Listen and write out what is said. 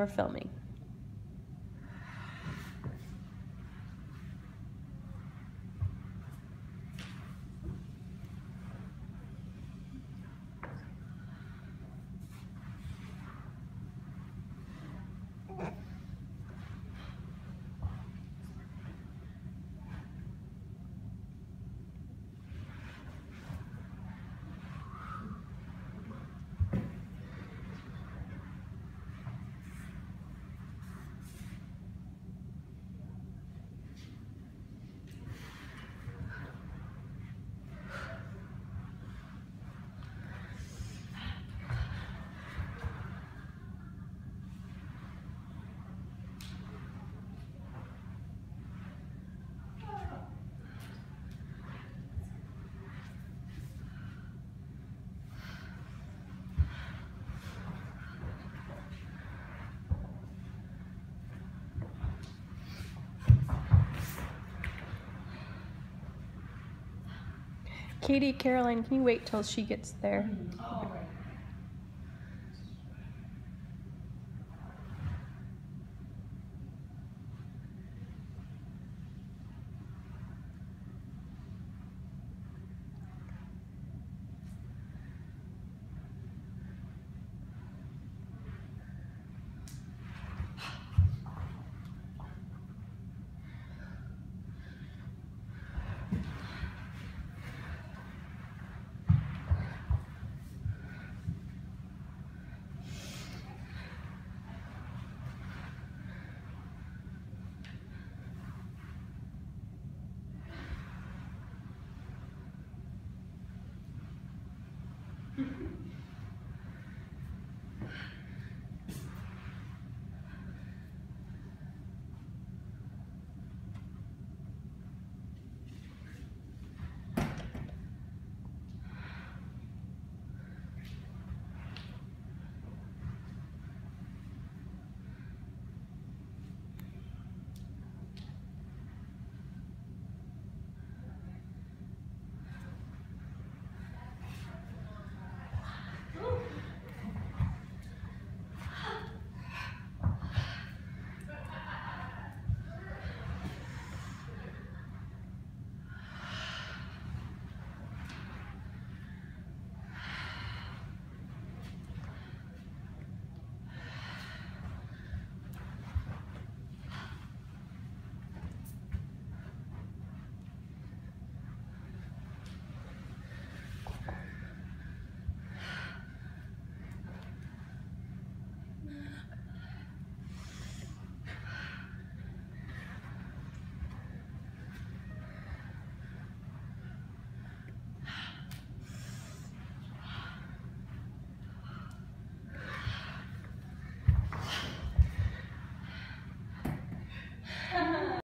we're filming. Katie, Caroline, can you wait till she gets there?